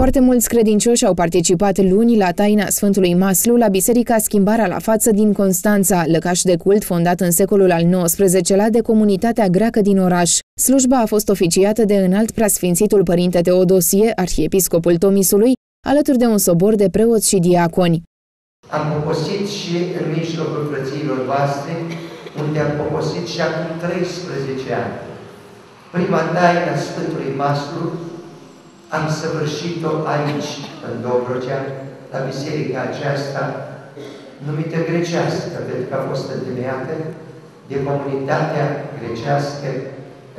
Foarte mulți credincioși au participat luni la taina Sfântului Maslu la Biserica Schimbarea la Față din Constanța, lăcaș de cult fondat în secolul al XIX-lea de comunitatea greacă din oraș. Slujba a fost oficiată de înalt preasfințitul Părinte Teodosie, arhiepiscopul Tomisului, alături de un sobor de preoți și diaconi. Am poposit și în mijlocul frăților voastre, unde am poposit și acum 13 ani. Prima taină Sfântului Maslu am săvârșit-o aici, în Dobrogea, la biserica aceasta, numită grecească, pentru că a fost întemeiată de comunitatea grecească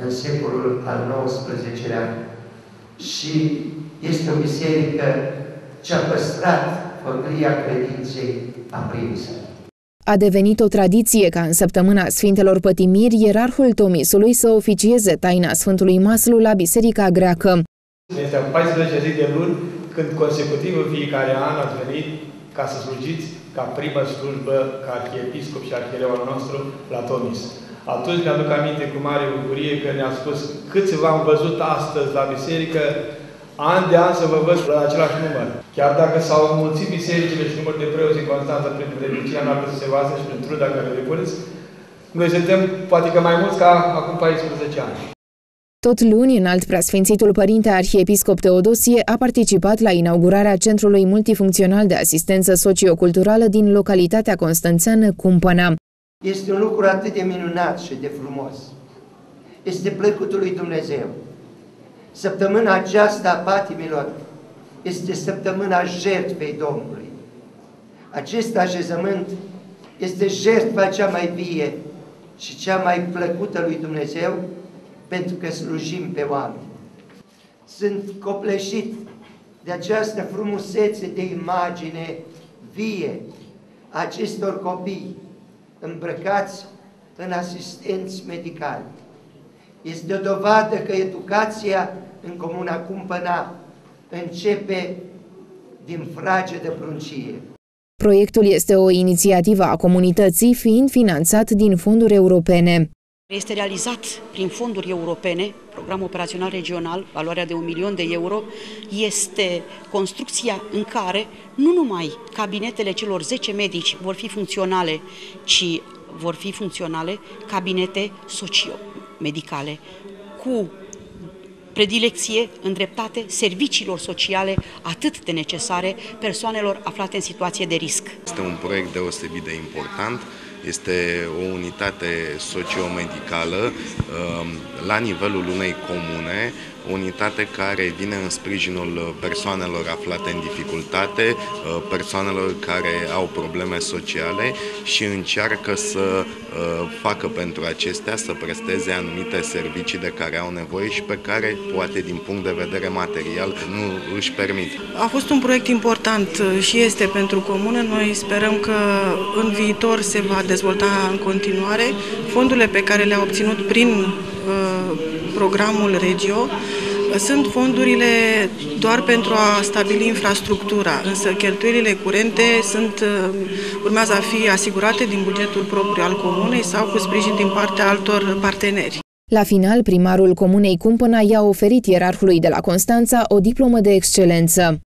în secolul al XIX-lea. Și este o biserică ce a păstrat făglia credinței aprinsă. A devenit o tradiție ca în săptămâna Sfintelor Pătimiri, ierarhul Tomisului să oficieze taina Sfântului Maslu la Biserica Greacă. Este 14 zi de luni când consecutiv în fiecare an ați venit ca să slujiți ca primă slujbă ca arhiepiscop și arhiereu al nostru la Tomis. Atunci mi-aduc aminte cu mare bucurie că ne-a spus câți v-am văzut astăzi la biserică, an de an să vă văd la același număr. Chiar dacă s-au înmulțit bisericile și numărul de preoți în Constanța prin vrednicia noastră să se vasă și prin truda care le depuneți, noi suntem poate că mai mulți ca acum 14 ani. Tot luni, înalt preasfințitul părinte arhiepiscop Teodosie a participat la inaugurarea Centrului Multifuncțional de Asistență Socioculturală din localitatea constanțeană Cumpăna. Este un lucru atât de minunat și de frumos. Este plăcutul lui Dumnezeu. Săptămâna aceasta a patimilor este săptămâna jertfei Domnului. Acest așezământ este jertfa cea mai vie și cea mai plăcută lui Dumnezeu pentru că slujim pe oameni. Sunt copleșit de această frumusețe de imagine vie a acestor copii îmbrăcați în asistenți medicali. Este o dovadă că educația în Comuna Cumpăna începe din frage de pruncie. Proiectul este o inițiativă a comunității, fiind finanțat din fonduri europene. Este realizat prin fonduri europene, program operațional regional, valoarea de un milion de euro, este construcția în care nu numai cabinetele celor 10 medici vor fi funcționale, ci vor fi funcționale cabinete socio-medicale cu predilecție îndreptate serviciilor sociale atât de necesare persoanelor aflate în situație de risc. Este un proiect deosebit de important este o unitate sociomedicală um, la nivelul unei comune, unitate care vine în sprijinul persoanelor aflate în dificultate, uh, persoanelor care au probleme sociale și încearcă să uh, facă pentru acestea să presteze anumite servicii de care au nevoie și pe care, poate din punct de vedere material, nu își permit. A fost un proiect important și este pentru comună. Noi sperăm că în viitor se va dezvolta în continuare. Fondurile pe care le-a obținut prin uh, programul Regio sunt fondurile doar pentru a stabili infrastructura, însă cheltuielile curente sunt, uh, urmează a fi asigurate din bugetul propriu al comunei sau cu sprijin din partea altor parteneri. La final, primarul comunei Cumpăna i-a oferit ierarhului de la Constanța o diplomă de excelență.